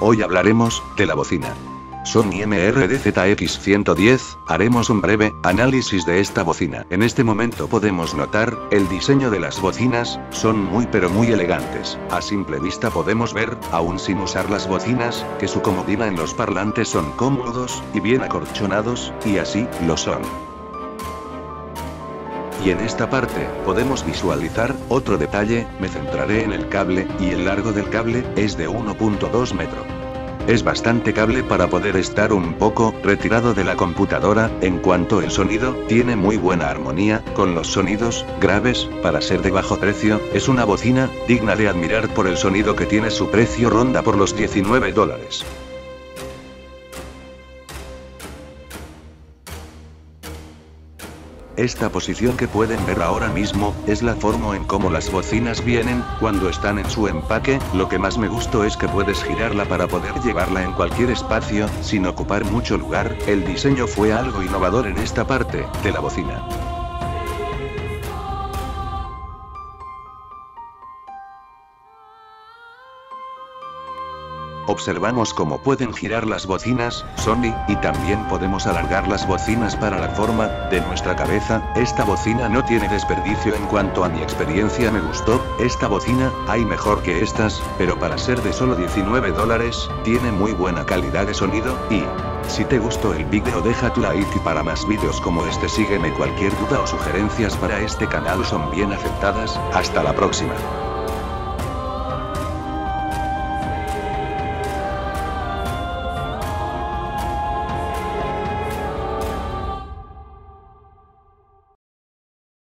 Hoy hablaremos, de la bocina. Sony MRDZX110, haremos un breve análisis de esta bocina. En este momento podemos notar, el diseño de las bocinas, son muy pero muy elegantes. A simple vista podemos ver, aún sin usar las bocinas, que su comodidad en los parlantes son cómodos, y bien acorchonados, y así, lo son. Y en esta parte, podemos visualizar, otro detalle, me centraré en el cable, y el largo del cable, es de 1.2 metro. Es bastante cable para poder estar un poco retirado de la computadora, en cuanto el sonido, tiene muy buena armonía, con los sonidos, graves, para ser de bajo precio, es una bocina, digna de admirar por el sonido que tiene su precio ronda por los 19 dólares. Esta posición que pueden ver ahora mismo, es la forma en cómo las bocinas vienen, cuando están en su empaque, lo que más me gustó es que puedes girarla para poder llevarla en cualquier espacio, sin ocupar mucho lugar, el diseño fue algo innovador en esta parte, de la bocina. Observamos cómo pueden girar las bocinas, Sony, y también podemos alargar las bocinas para la forma, de nuestra cabeza, esta bocina no tiene desperdicio en cuanto a mi experiencia me gustó, esta bocina, hay mejor que estas, pero para ser de solo 19 dólares, tiene muy buena calidad de sonido, y... Si te gustó el vídeo deja tu like y para más vídeos como este sígueme cualquier duda o sugerencias para este canal son bien aceptadas, hasta la próxima.